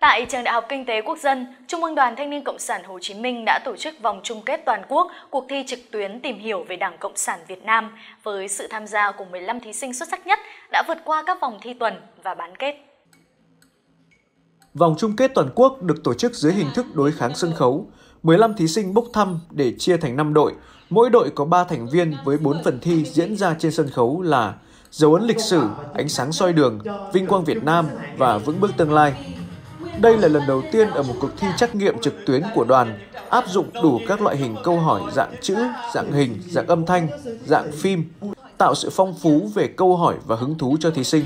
Tại Trường Đại học Kinh tế Quốc dân, Trung ương Đoàn Thanh niên Cộng sản Hồ Chí Minh đã tổ chức vòng chung kết toàn quốc cuộc thi trực tuyến tìm hiểu về Đảng Cộng sản Việt Nam với sự tham gia của 15 thí sinh xuất sắc nhất đã vượt qua các vòng thi tuần và bán kết. Vòng chung kết toàn quốc được tổ chức dưới hình thức đối kháng sân khấu. 15 thí sinh bốc thăm để chia thành 5 đội. Mỗi đội có 3 thành viên với 4 phần thi diễn ra trên sân khấu là Dấu ấn lịch sử, Ánh sáng soi đường, Vinh quang Việt Nam và Vững bước tương lai. Đây là lần đầu tiên ở một cuộc thi trắc nghiệm trực tuyến của đoàn áp dụng đủ các loại hình câu hỏi dạng chữ, dạng hình, dạng âm thanh, dạng phim, tạo sự phong phú về câu hỏi và hứng thú cho thí sinh.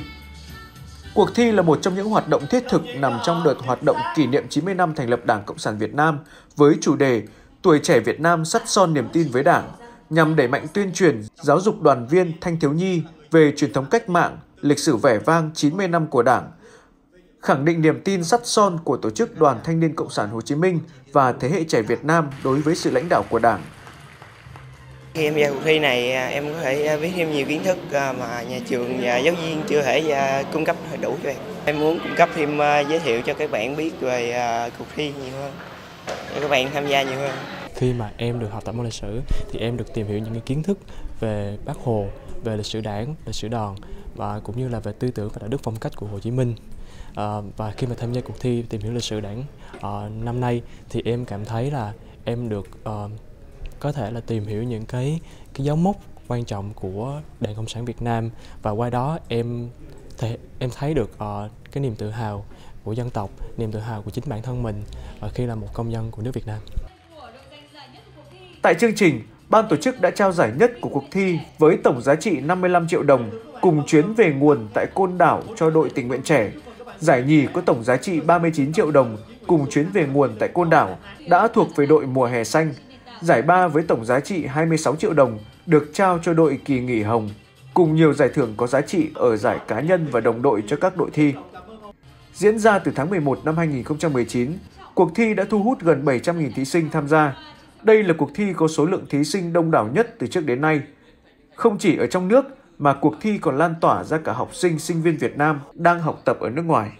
Cuộc thi là một trong những hoạt động thiết thực nằm trong đợt hoạt động kỷ niệm 90 năm thành lập Đảng Cộng sản Việt Nam với chủ đề Tuổi trẻ Việt Nam sắt son niềm tin với Đảng, nhằm đẩy mạnh tuyên truyền, giáo dục đoàn viên, thanh thiếu nhi về truyền thống cách mạng, lịch sử vẻ vang 90 năm của Đảng, khẳng định niềm tin sắt son của Tổ chức Đoàn Thanh niên Cộng sản Hồ Chí Minh và thế hệ trẻ Việt Nam đối với sự lãnh đạo của Đảng. Khi em vào cuộc thi này, em có thể biết thêm nhiều kiến thức mà nhà trường và giáo viên chưa thể cung cấp đủ cho em. Em muốn cung cấp thêm giới thiệu cho các bạn biết về cuộc thi nhiều hơn, để các bạn tham gia nhiều hơn. Khi mà em được học tập môn lịch sử thì em được tìm hiểu những cái kiến thức về Bác Hồ, về lịch sử đảng, lịch sử đoàn và cũng như là về tư tưởng và đạo đức phong cách của Hồ Chí Minh. À, và khi mà tham gia cuộc thi tìm hiểu lịch sử đảng à, năm nay thì em cảm thấy là em được à, có thể là tìm hiểu những cái cái dấu mốc quan trọng của Đảng Cộng sản Việt Nam và qua đó em thể, em thấy được uh, cái niềm tự hào của dân tộc, niềm tự hào của chính bản thân mình uh, khi là một công dân của nước Việt Nam. Tại chương trình, ban tổ chức đã trao giải nhất của cuộc thi với tổng giá trị 55 triệu đồng cùng chuyến về nguồn tại Côn Đảo cho đội tình nguyện trẻ. Giải nhì có tổng giá trị 39 triệu đồng cùng chuyến về nguồn tại Côn Đảo đã thuộc về đội mùa hè xanh. Giải ba với tổng giá trị 26 triệu đồng được trao cho đội kỳ nghỉ hồng, cùng nhiều giải thưởng có giá trị ở giải cá nhân và đồng đội cho các đội thi. Diễn ra từ tháng 11 năm 2019, cuộc thi đã thu hút gần 700.000 thí sinh tham gia. Đây là cuộc thi có số lượng thí sinh đông đảo nhất từ trước đến nay. Không chỉ ở trong nước mà cuộc thi còn lan tỏa ra cả học sinh, sinh viên Việt Nam đang học tập ở nước ngoài.